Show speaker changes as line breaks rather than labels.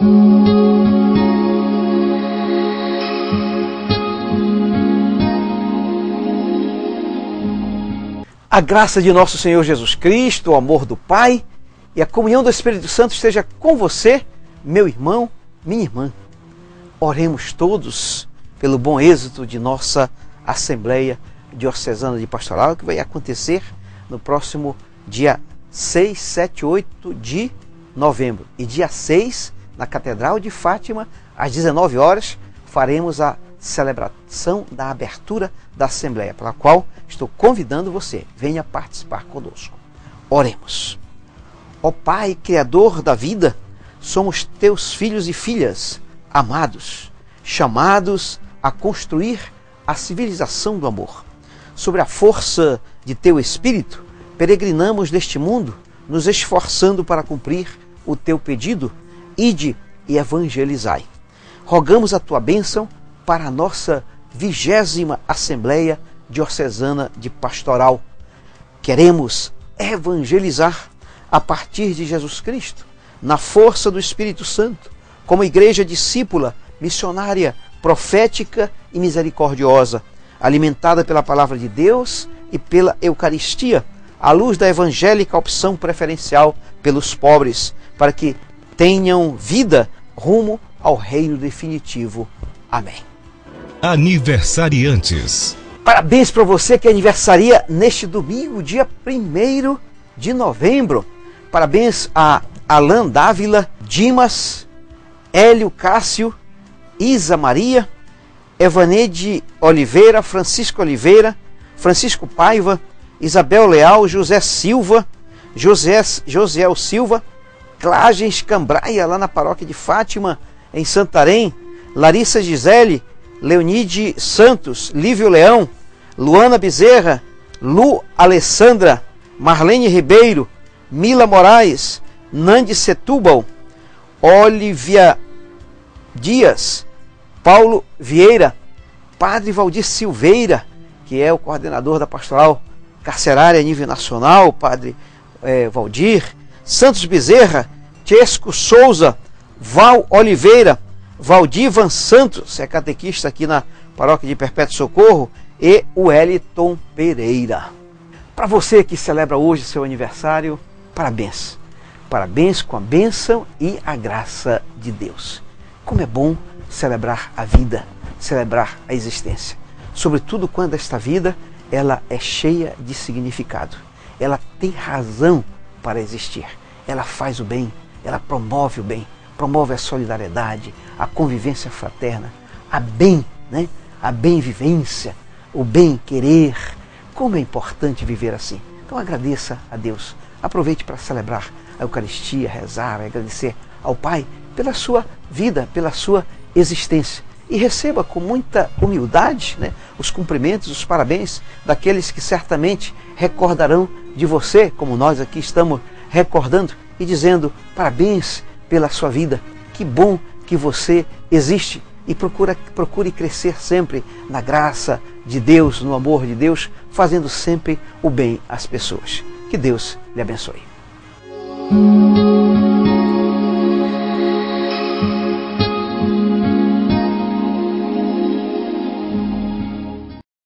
A graça de nosso Senhor Jesus Cristo, o amor do Pai e a comunhão do Espírito Santo esteja com você, meu irmão, minha irmã. Oremos todos pelo bom êxito de nossa Assembleia Diocesana de Pastoral, que vai acontecer no próximo dia 6, 7, 8 de novembro. E dia 6, na Catedral de Fátima, às 19 horas, faremos a celebração da abertura da Assembleia, pela qual estou convidando você, venha participar conosco. Oremos. Ó Pai, Criador da vida, somos teus filhos e filhas, amados, chamados a construir a civilização do amor. Sobre a força de teu Espírito, peregrinamos neste mundo, nos esforçando para cumprir o teu pedido, ide e evangelizai. Rogamos a tua bênção para a nossa vigésima Assembleia Diocesana de Pastoral. Queremos evangelizar a partir de Jesus Cristo, na força do Espírito Santo, como igreja discípula, missionária, profética e misericordiosa, alimentada pela palavra de Deus e pela Eucaristia, à luz da evangélica opção preferencial pelos pobres, para que tenham vida rumo ao reino definitivo. Amém.
Aniversariantes.
Parabéns para você que aniversaria neste domingo, dia 1 de novembro. Parabéns a Alan Dávila, Dimas, Hélio Cássio, Isa Maria, Evanede Oliveira, Francisco Oliveira, Francisco Paiva, Isabel Leal, José Silva, José, Josiel Silva, Clagens Cambraia, lá na paróquia de Fátima, em Santarém, Larissa Gisele, Leonide Santos, Lívio Leão, Luana Bezerra, Lu Alessandra, Marlene Ribeiro, Mila Moraes, Nandi Setúbal, Olivia Dias, Paulo Vieira, Padre Valdir Silveira, que é o coordenador da pastoral carcerária a nível nacional, Padre é, Valdir, Santos Bezerra, Chesco Souza, Val Oliveira, Valdivan Santos, é catequista aqui na Paróquia de Perpétuo Socorro, e Wellington Pereira. Para você que celebra hoje seu aniversário, parabéns. Parabéns com a bênção e a graça de Deus. Como é bom celebrar a vida, celebrar a existência. Sobretudo quando esta vida ela é cheia de significado. Ela tem razão para existir. Ela faz o bem, ela promove o bem promove a solidariedade, a convivência fraterna, a bem, né? a bem-vivência, o bem-querer. Como é importante viver assim. Então agradeça a Deus. Aproveite para celebrar a Eucaristia, rezar, agradecer ao Pai pela sua vida, pela sua existência. E receba com muita humildade né, os cumprimentos, os parabéns daqueles que certamente recordarão de você, como nós aqui estamos recordando e dizendo parabéns pela sua vida. Que bom que você existe e procura, procure crescer sempre na graça de Deus, no amor de Deus, fazendo sempre o bem às pessoas. Que Deus lhe abençoe.